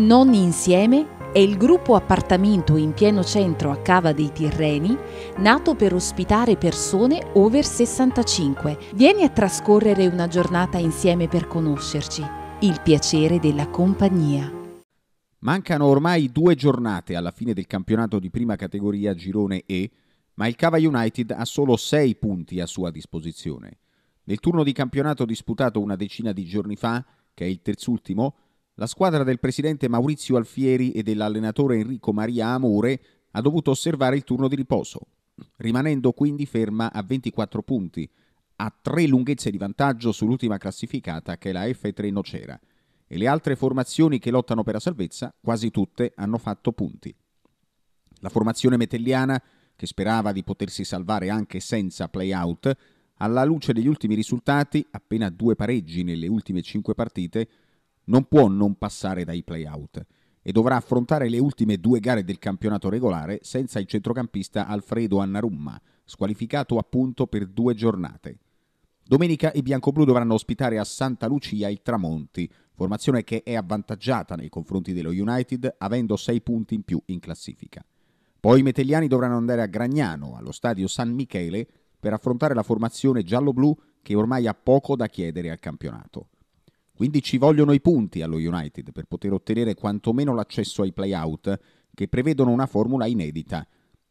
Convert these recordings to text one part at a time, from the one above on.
Nonni Insieme è il gruppo appartamento in pieno centro a Cava dei Tirreni, nato per ospitare persone over 65. Vieni a trascorrere una giornata insieme per conoscerci. Il piacere della compagnia. Mancano ormai due giornate alla fine del campionato di prima categoria Girone E, ma il Cava United ha solo sei punti a sua disposizione. Nel turno di campionato disputato una decina di giorni fa, che è il terzultimo, la squadra del presidente Maurizio Alfieri e dell'allenatore Enrico Maria Amore ha dovuto osservare il turno di riposo, rimanendo quindi ferma a 24 punti, a tre lunghezze di vantaggio sull'ultima classificata che è la F3 Nocera, e le altre formazioni che lottano per la salvezza, quasi tutte, hanno fatto punti. La formazione metelliana, che sperava di potersi salvare anche senza play-out, alla luce degli ultimi risultati, appena due pareggi nelle ultime cinque partite, non può non passare dai play-out e dovrà affrontare le ultime due gare del campionato regolare senza il centrocampista Alfredo Annarumma, squalificato appunto per due giornate. Domenica i biancoblù dovranno ospitare a Santa Lucia il Tramonti, formazione che è avvantaggiata nei confronti dello United avendo sei punti in più in classifica. Poi i metelliani dovranno andare a Gragnano, allo stadio San Michele, per affrontare la formazione giallo-blu che ormai ha poco da chiedere al campionato. Quindi ci vogliono i punti allo United per poter ottenere quantomeno l'accesso ai play-out che prevedono una formula inedita.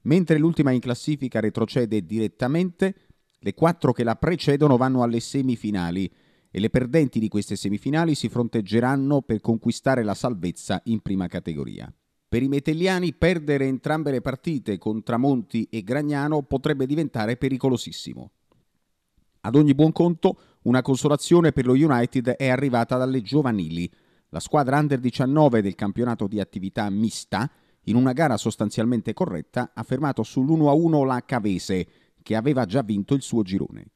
Mentre l'ultima in classifica retrocede direttamente, le quattro che la precedono vanno alle semifinali e le perdenti di queste semifinali si fronteggeranno per conquistare la salvezza in prima categoria. Per i metelliani perdere entrambe le partite con Tramonti e Gragnano potrebbe diventare pericolosissimo. Ad ogni buon conto, una consolazione per lo United è arrivata dalle giovanili. La squadra under 19 del campionato di attività mista, in una gara sostanzialmente corretta, ha fermato sull'1-1 la Cavese, che aveva già vinto il suo girone.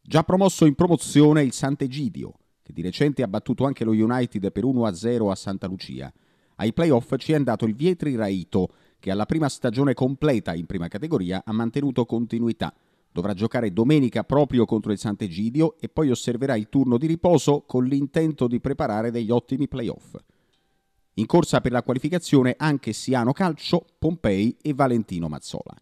Già promosso in promozione il Sant'Egidio, che di recente ha battuto anche lo United per 1-0 a Santa Lucia. Ai playoff ci è andato il Vietri Raito, che alla prima stagione completa in prima categoria ha mantenuto continuità Dovrà giocare domenica proprio contro il Sant'Egidio e poi osserverà il turno di riposo con l'intento di preparare degli ottimi playoff. In corsa per la qualificazione anche Siano Calcio, Pompei e Valentino Mazzola.